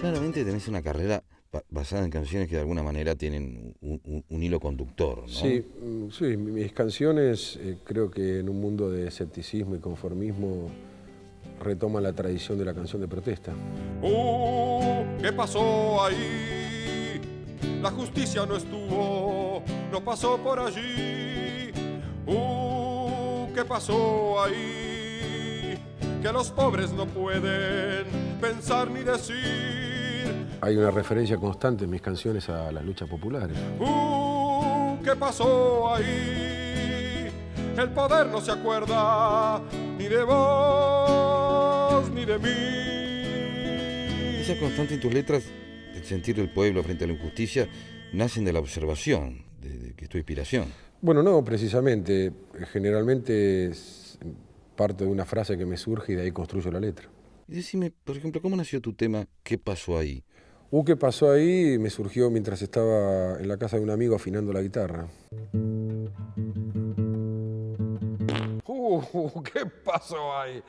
Claramente tenés una carrera ba- basada en canciones que de alguna manera tienen un, un- un hilo conductor, ¿no? Sí, mm, sí, mis canciones eh, creo que en un mundo de escepticismo y conformismo retoman la tradición de la canción de protesta. Uh, ¿qué pasó ahí? La justicia no estuvo, no pasó por allí. Uh, ¿qué pasó ahí? Que los pobres no pueden pensar ni decir. Hay una referencia constante en mis canciones a las luchas populares. Uh, ¿qué pasó ahí? El poder no se acuerda ni de vos ni de mí. Esa constante en tus letras, el sentir del pueblo frente a la injusticia, nacen de la observación, de, de que es tu inspiración. Bueno, no, precisamente. Generalmente es- parto de una frase que me surge y de ahí construyo la letra. Y decime, por ejemplo, ¿cómo nació tu tema ¿Qué pasó ahí? Uh, ¿qué pasó ahí? Me surgió mientras estaba en la casa de un amigo afinando la guitarra. Uh, ¿qué pasó ahí?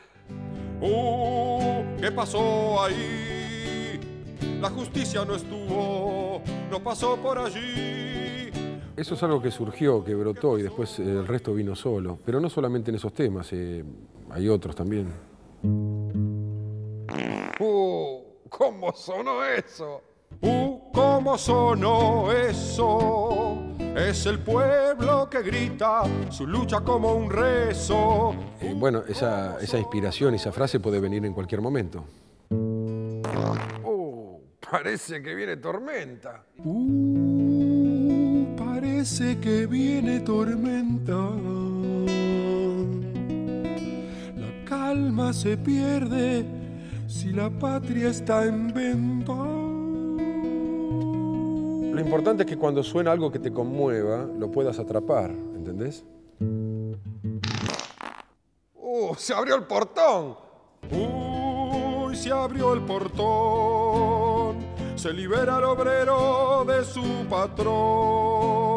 Uh, ¿qué pasó ahí? La justicia no estuvo, no pasó por allí. Eso es algo que surgió, que brotó y después eh, el resto vino solo. Pero no solamente en esos temas, eh, hay otros también. Uh, ¿cómo sonó eso? Uh, ¿cómo sonó eso? Es el pueblo que grita su lucha como un rezo. Eh, bueno, esa, esa inspiración, esa frase puede venir en cualquier momento. Oh, parece que viene tormenta. Uh, parece que viene tormenta. La calma se pierde si la patria está en venta. Lo importante es que cuando suena algo que te conmueva, lo puedas atrapar, ¿entendés? ¡Uh! ¡Se abrió el portón! ¡Uy! Se abrió el portón. Se libera el obrero de su patrón.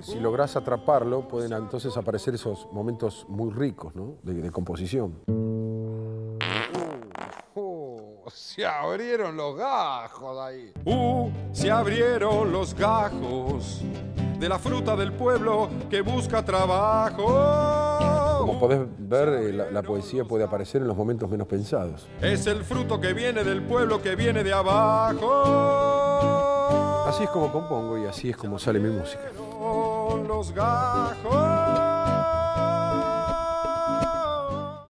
Si lográs atraparlo, pueden entonces aparecer esos momentos muy ricos, ¿no? De, de composición. Se abrieron los gajos ahí. ¡Uh! Se abrieron los gajos de la fruta del pueblo que busca trabajo. Como podés ver, eh, la, la poesía puede aparecer en los momentos menos pensados. Es el fruto que viene del pueblo que viene de abajo. Así es como compongo y así es como sale mi música. Los gajos.